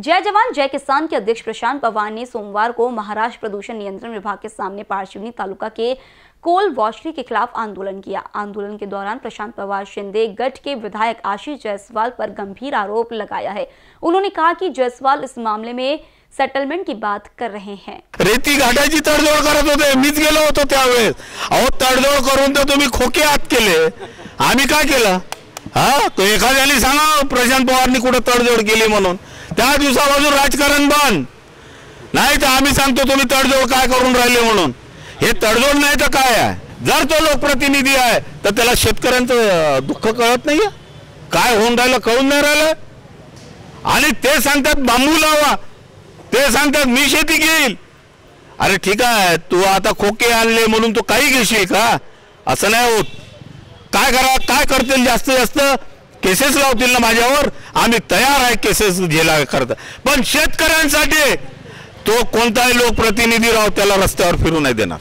जय जवान, जय किसान के अध्यक्ष प्रशांत पवार ने सोमवार को महाराष्ट्र प्रदूषण नियंत्रण विभाग के सामने पारशिवनी तालुका के कोल वॉशरी के खिलाफ आंदोलन किया। आंदोलन के दौरान प्रशांत पवार शिंदे गठ के विधायक आशीष जायसवाल पर गंभीर आरोप लगाया है। उन्होंने कहा कि जायसवाल इस मामले में सेटलमेंट की बात कर रहे हैं। रेती घाटाची तडजोड करत होते मीच तडजोड तुम्ही खोके आत केले। आम्ही काय केलं? हा? तो एखाद्याने सांगा, प्रशांत पवारनी कुठं तडजोड त्या दिवसापासून राजकारण बंद. नाही तर आम्ही सांगतो तुम्ही तडजोड काय करून राहिले म्हणून. हे तडजोड नाही तर काय आहे? जर तो लोकप्रतिनिधी आहे तर त्याला शेतकऱ्यांचं दुःख कळत नाहीये? काय होऊन राहिलं कळून नाही राहिलं? आणि ते सांगतात बांबू लावा. ते सांगतात मी शेती घेईल. अरे ठीक आहे तू आता खोके आणले म्हणून तू काही घेशील का? असं नाही होत. काय करा काय करतील जास्तीत जास्त? केसेस लावतील ना माझ्यावर? आम्ही तयार आहे केसेस झेला करता. पण शेतकऱ्यांसाठी तो कोणताही लोकप्रतिनिधी राव त्याला रस्त्यावर फिरू नाही देणार.